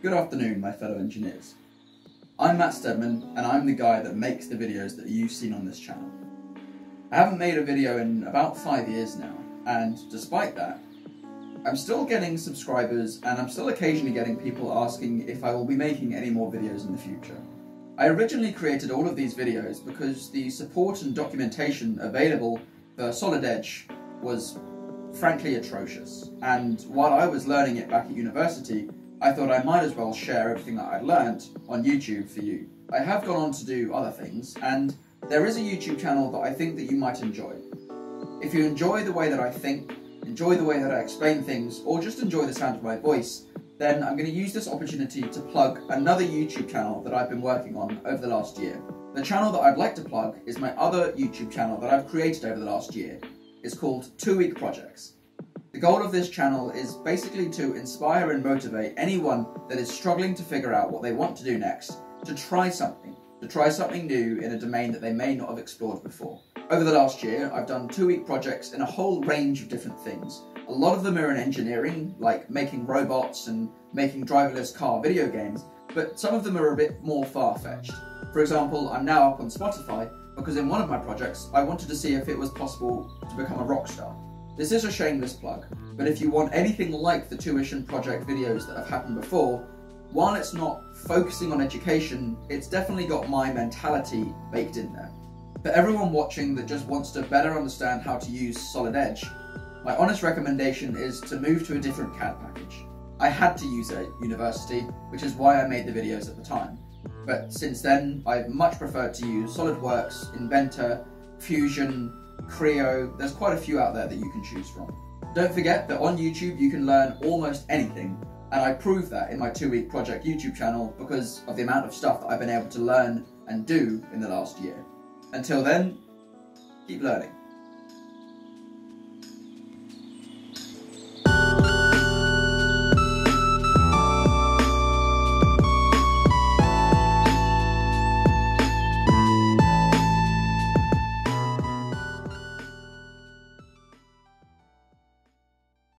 Good afternoon, my fellow engineers. I'm Matt Stedman, and I'm the guy that makes the videos that you've seen on this channel. I haven't made a video in about five years now, and despite that, I'm still getting subscribers and I'm still occasionally getting people asking if I will be making any more videos in the future. I originally created all of these videos because the support and documentation available for Solid Edge was frankly atrocious, and while I was learning it back at university, I thought I might as well share everything that I'd learnt on YouTube for you. I have gone on to do other things, and there is a YouTube channel that I think that you might enjoy. If you enjoy the way that I think, enjoy the way that I explain things, or just enjoy the sound of my voice, then I'm going to use this opportunity to plug another YouTube channel that I've been working on over the last year. The channel that I'd like to plug is my other YouTube channel that I've created over the last year. It's called Two Week Projects. The goal of this channel is basically to inspire and motivate anyone that is struggling to figure out what they want to do next to try something, to try something new in a domain that they may not have explored before. Over the last year, I've done two week projects in a whole range of different things. A lot of them are in engineering, like making robots and making driverless car video games, but some of them are a bit more far fetched. For example, I'm now up on Spotify because in one of my projects, I wanted to see if it was possible to become a rock star. This is a shameless plug, but if you want anything like the tuition project videos that have happened before, while it's not focusing on education, it's definitely got my mentality baked in there. For everyone watching that just wants to better understand how to use Solid Edge, my honest recommendation is to move to a different CAD package. I had to use it at university, which is why I made the videos at the time. But since then, I've much preferred to use SolidWorks, Inventor, Fusion, Creo, there's quite a few out there that you can choose from. Don't forget that on YouTube you can learn almost anything, and I prove that in my two week project YouTube channel because of the amount of stuff that I've been able to learn and do in the last year. Until then, keep learning.